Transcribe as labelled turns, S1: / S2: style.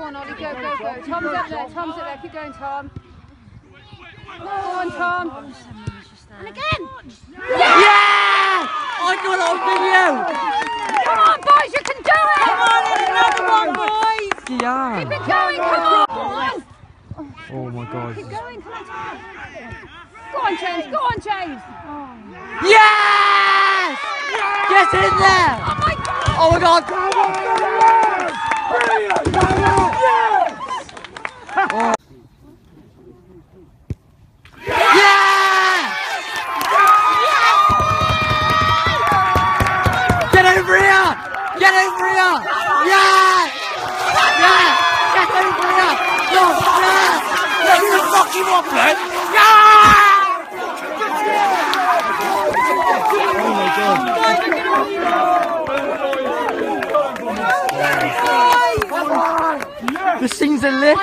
S1: on, Ollie, go, go, go. Tom's up there, Tom's up there. Keep going, Tom. Go on, Tom. And again.
S2: Yeah! I got it on video!
S1: Come on, boys, you can do it. Come on,
S2: Another one, boys! Yeah.
S1: Keep it going, come on. Oh,
S2: oh my god.
S1: Keep going, come on, Tom. Go on, James, go on, James.
S2: Yes! Get in there!
S1: Oh, my God.
S2: Oh my god! Yeah! Get over here! Get over here! Yeah! Yeah! Get over here! No! Yeah! Yeah, you fucking wobbler! Yeah! Oh my god! The scenes are lit!